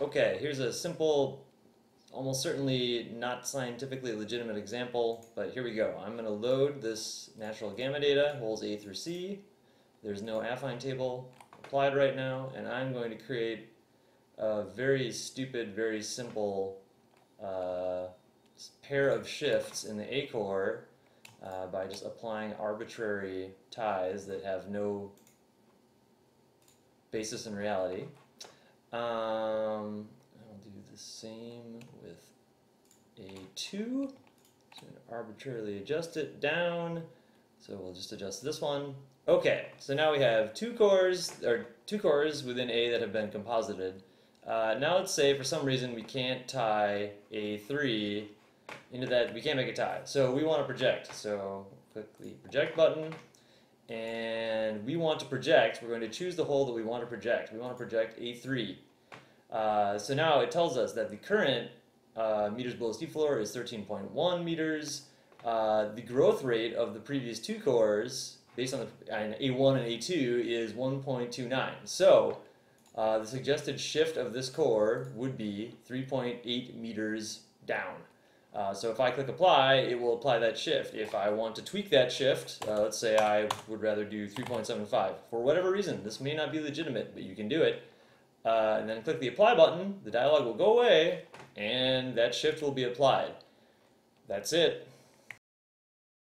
Okay, here's a simple, almost certainly not scientifically legitimate example, but here we go. I'm going to load this natural gamma data, holes A through C. There's no affine table applied right now, and I'm going to create a very stupid, very simple uh, pair of shifts in the A core uh, by just applying arbitrary ties that have no basis in reality. Um, the same with A2. So arbitrarily adjust it down. So we'll just adjust this one. Okay, so now we have two cores, or two cores within A that have been composited. Uh, now let's say for some reason we can't tie A3 into that, we can't make a tie. So we want to project. So click the project button, and we want to project, we're going to choose the hole that we want to project. We want to project A3. Uh, so now it tells us that the current uh, meters below sea floor is 13.1 meters. Uh, the growth rate of the previous two cores, based on the on A1 and A2, is 1.29. So uh, the suggested shift of this core would be 3.8 meters down. Uh, so if I click apply, it will apply that shift. If I want to tweak that shift, uh, let's say I would rather do 3.75. For whatever reason, this may not be legitimate, but you can do it. Uh, and then click the apply button, the dialog will go away, and that shift will be applied. That's it.